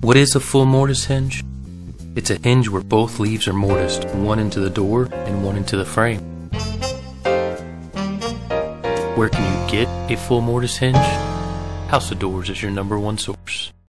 What is a full mortise hinge? It's a hinge where both leaves are mortised, one into the door and one into the frame. Where can you get a full mortise hinge? House of Doors is your number one source.